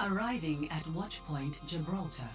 Arriving at Watchpoint Gibraltar.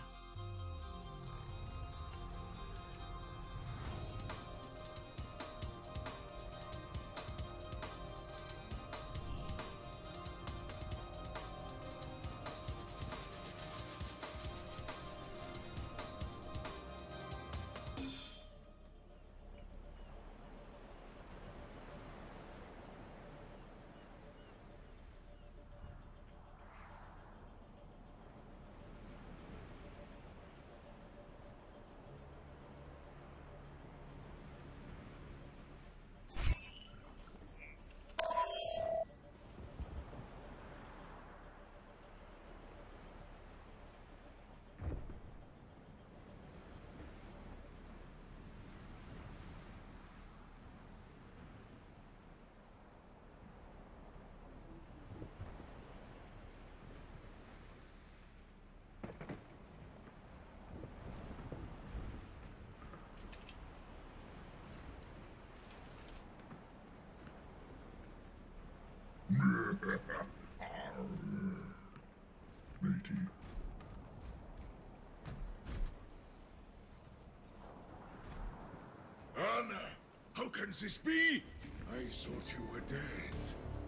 How can this be? I thought you were dead.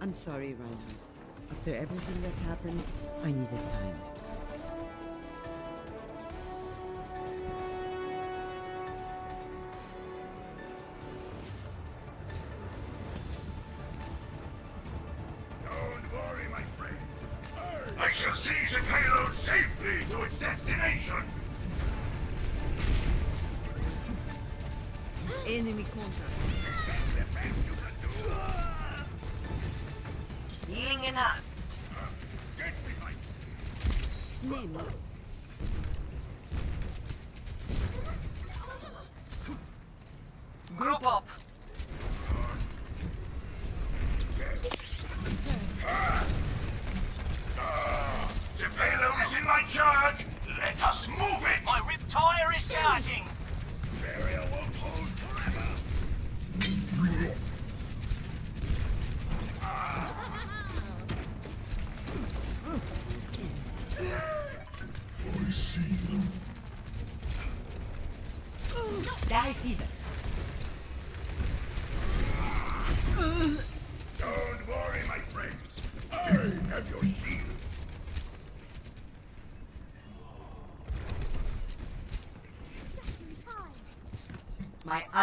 I'm sorry, Reinhardt. After everything that happened, I needed time. Don't worry, my friends. I shall seize the payload safely to its destination. Enemy contact. Name it.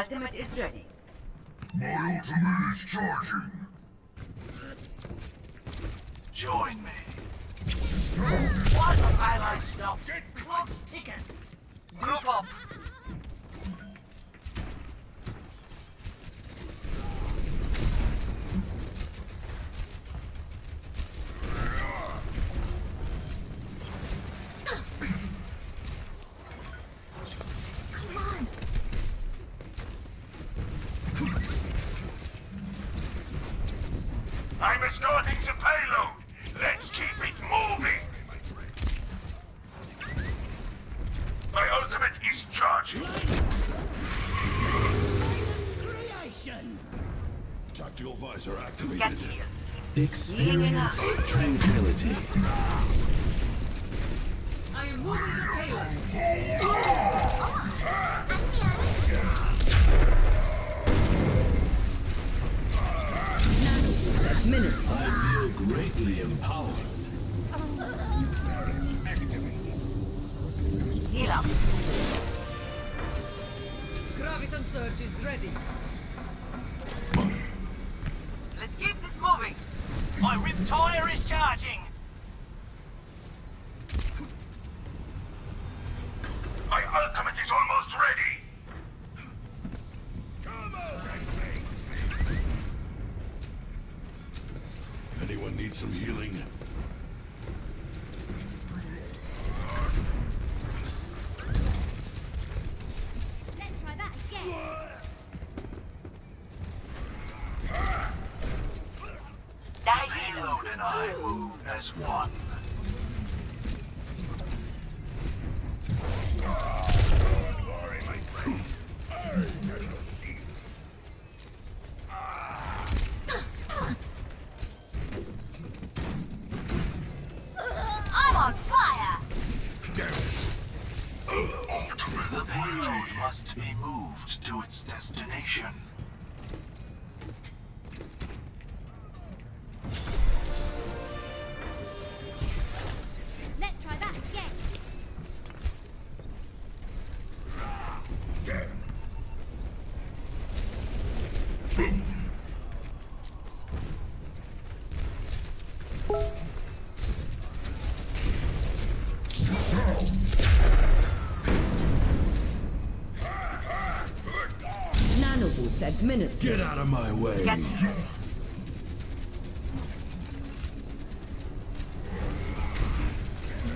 Ultimate is ready. My ultimate is charging. Join me. What the highlight stuff? Get Clock's ticking. Group up. I'm escorting the payload. Let's keep it moving. My ultimate is charging. Tactical visor activated. Get here. Experience tranquility. I am moving the payload. Minute. I feel greatly empowered. Heal up. Graviton surge is ready. Let's keep this moving. My rip tire is charging. My ultimate is almost ready. Come on, and face me. Anyone need some healing? Let's try that again. Die heal. Payload and I move as one. Boost. Get out of my way.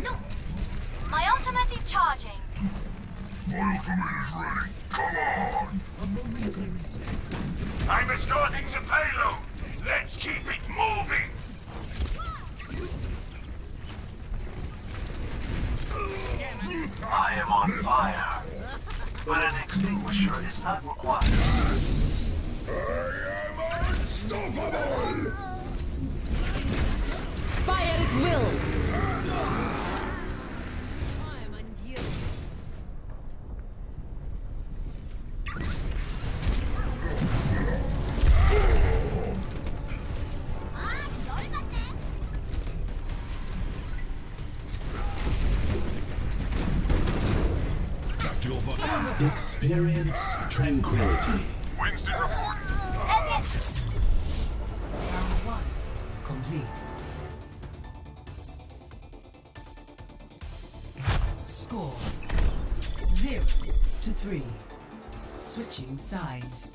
No. My ultimate is charging. I'm escorting the payload. Let's keep it moving. I am on fire, but an extinguisher is not required. I am unstoppable. Fire at will. I am unyielding. Sorry about that. Tactical vi- Experience tranquility. Winston Score zero to three. Switching sides.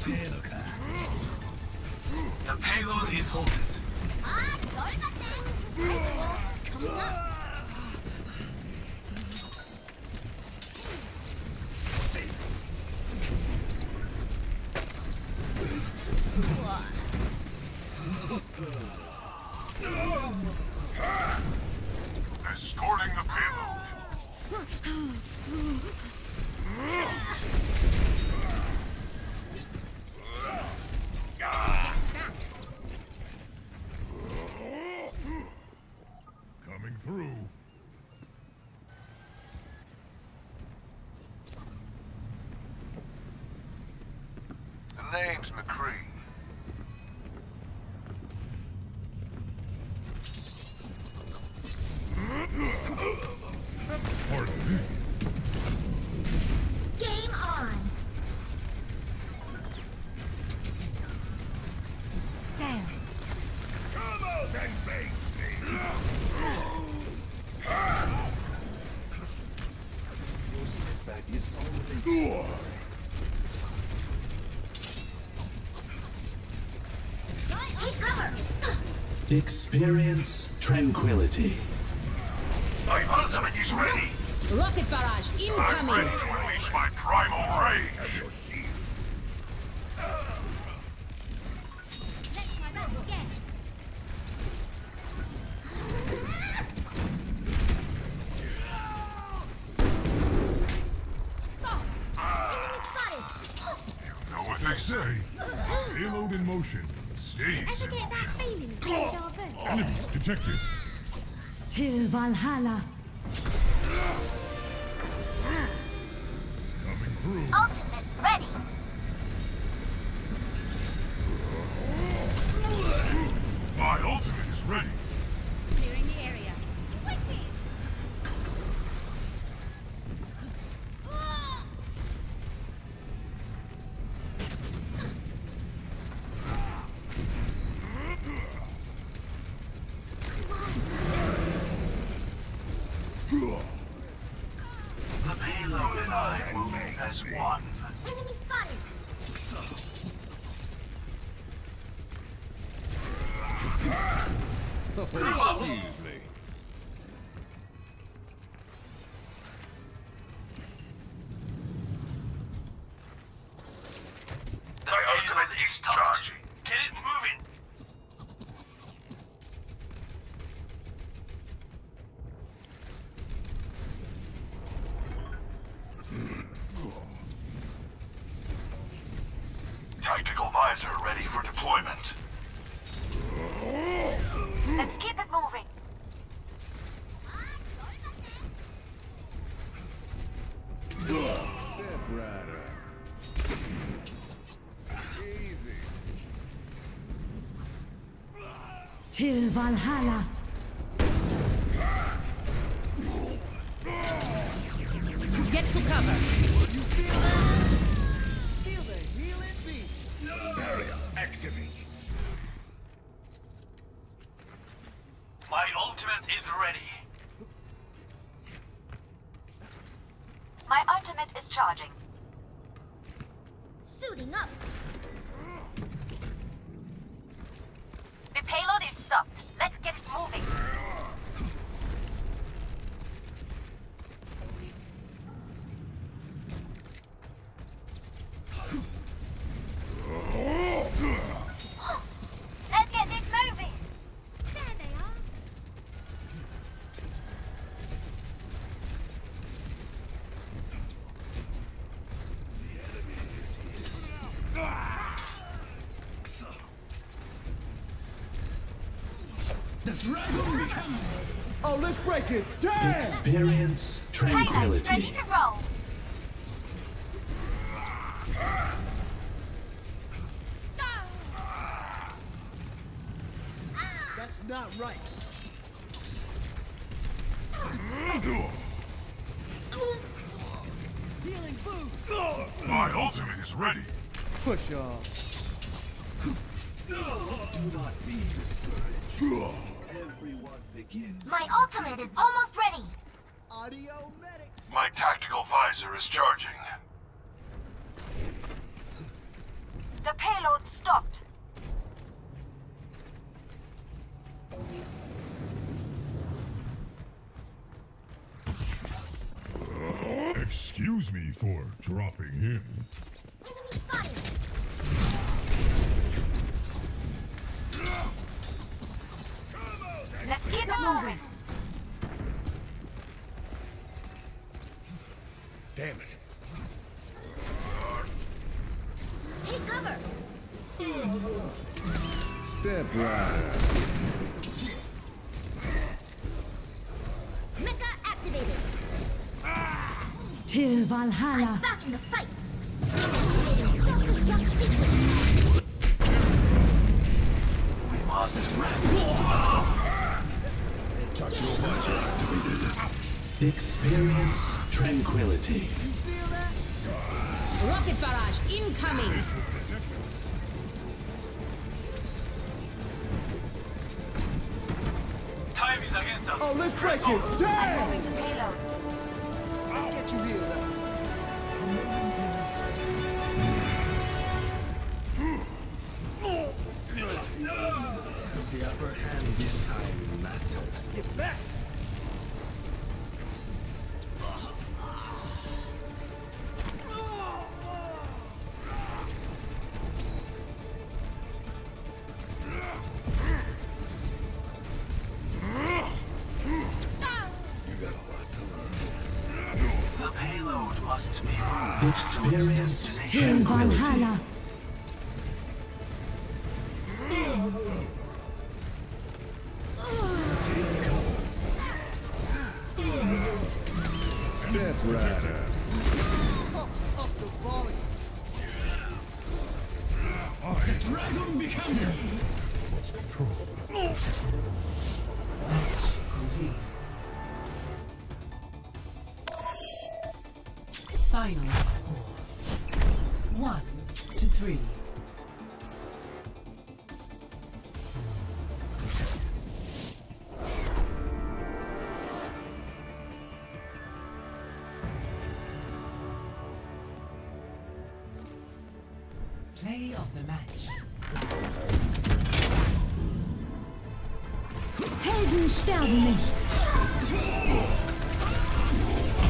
The payload is halted. Ah, sorry about that. Coming up. Escorting the payload. Coming through. The name's McCree. Pardon me. Game on. Damn. Come out and face me. Your setback is only Take cover. Experience tranquility. My ultimate is ready. Rocket barrage I'm incoming. ready to unleash my primal rage. Let my battle begin. Enemy spotted. Know what they say? Payload in motion. Stays Ever in get that motion. feeling? Deja vu. Enemies detected. Till Valhalla. Coming through. Ultimate ready. My ultimate is ready. Clearing the area. Quickly. The payload and I move as one. Enemy spotted. Excuse me. The My payload ultimate is is charging. charging. Get it moving. Tactical visor ready for deployment. Let's keep it moving. Step rider. Easy. Till Valhalla. Get to cover. My My ultimate is charging. Suiting up. The payload is stopped. Let's get it moving. Let's get this moving. There they are. Oh, let's break it. Damn! Experience Payload ready tranquility. to roll. That's not right. Healing boost. My ultimate is ready. Push off. Do not be discouraged. Everyone begins. My ultimate is almost ready. Audio medic. My tactical visor is charging. The payload stopped. Excuse me for dropping him. Enemy spotted. Let's keep it moving. Damn it. Take cover. Step rider. MEKA activated. Till Valhalla. Back in the fight. Activating self-destruct sequence. We must rest. Tactical visor activated. Experience tranquility. Rocket barrage incoming. This will protect us. Time is against us. Oh, let's break it. Damn! Experience tranquility. Final score. One to three. Play of the match. Helden sterben nicht.